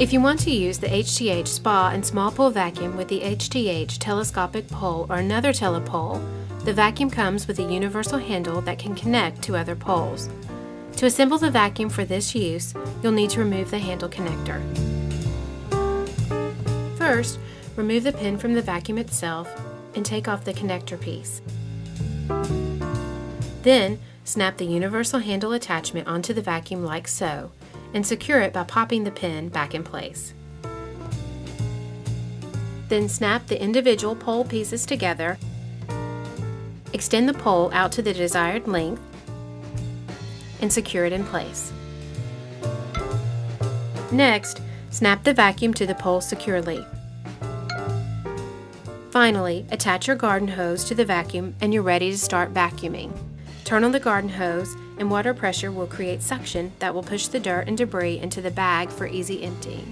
If you want to use the HTH spa and small pool vacuum with the HTH telescopic pole or another telepole, the vacuum comes with a universal handle that can connect to other poles. To assemble the vacuum for this use, you'll need to remove the handle connector. First, remove the pin from the vacuum itself and take off the connector piece. Then, snap the universal handle attachment onto the vacuum like so, and secure it by popping the pin back in place. Then snap the individual pole pieces together, extend the pole out to the desired length, and secure it in place. Next, snap the vacuum to the pole securely. Finally, attach your garden hose to the vacuum and you're ready to start vacuuming. Turn on the garden hose and water pressure will create suction that will push the dirt and debris into the bag for easy emptying.